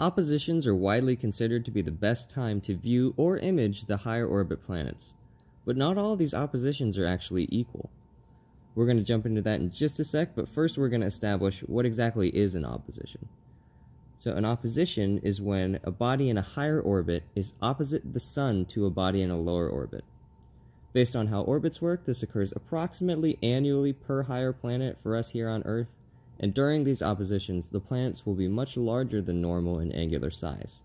Oppositions are widely considered to be the best time to view or image the higher orbit planets, but not all these oppositions are actually equal. We're going to jump into that in just a sec, but first we're going to establish what exactly is an opposition. So, an opposition is when a body in a higher orbit is opposite the Sun to a body in a lower orbit. Based on how orbits work, this occurs approximately annually per higher planet for us here on Earth, and during these oppositions, the planets will be much larger than normal in angular size.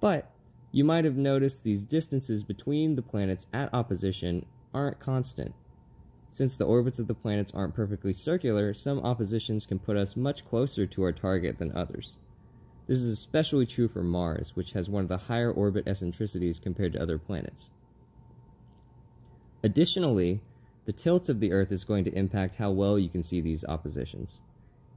But you might have noticed these distances between the planets at opposition aren't constant. Since the orbits of the planets aren't perfectly circular, some oppositions can put us much closer to our target than others. This is especially true for Mars, which has one of the higher orbit eccentricities compared to other planets. Additionally, the tilt of the Earth is going to impact how well you can see these oppositions.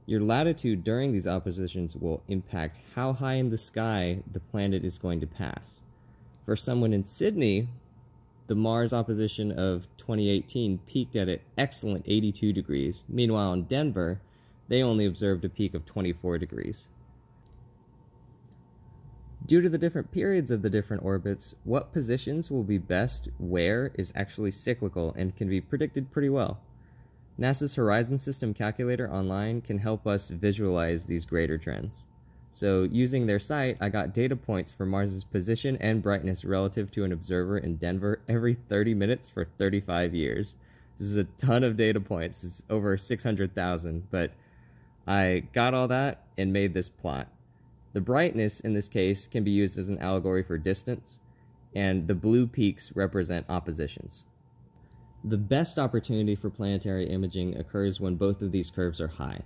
Your latitude during these oppositions will impact how high in the sky the planet is going to pass. For someone in Sydney, the Mars opposition of 2018 peaked at an excellent 82 degrees. Meanwhile, in Denver, they only observed a peak of 24 degrees. Due to the different periods of the different orbits, what positions will be best where is actually cyclical and can be predicted pretty well. NASA's Horizon System Calculator online can help us visualize these greater trends. So, using their site, I got data points for Mars's position and brightness relative to an observer in Denver every 30 minutes for 35 years. This is a ton of data points, it's over 600,000, but I got all that and made this plot. The brightness in this case can be used as an allegory for distance, and the blue peaks represent oppositions. The best opportunity for planetary imaging occurs when both of these curves are high.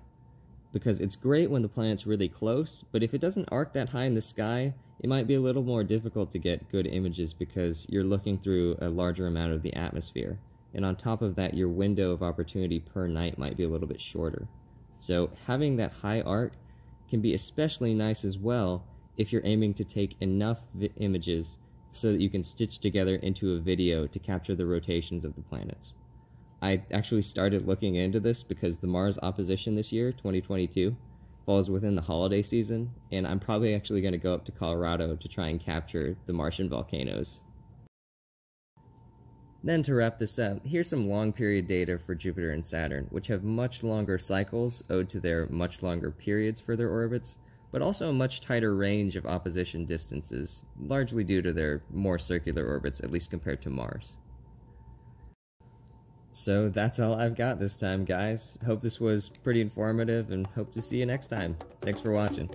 Because it's great when the planet's really close, but if it doesn't arc that high in the sky, it might be a little more difficult to get good images because you're looking through a larger amount of the atmosphere. And on top of that, your window of opportunity per night might be a little bit shorter. So having that high arc can be especially nice as well if you're aiming to take enough images so that you can stitch together into a video to capture the rotations of the planets. I actually started looking into this because the Mars opposition this year, 2022, falls within the holiday season, and I'm probably actually going to go up to Colorado to try and capture the Martian volcanoes. Then to wrap this up, here's some long period data for Jupiter and Saturn, which have much longer cycles owed to their much longer periods for their orbits, but also a much tighter range of opposition distances, largely due to their more circular orbits, at least compared to Mars. So that's all I've got this time, guys. Hope this was pretty informative and hope to see you next time. Thanks for watching.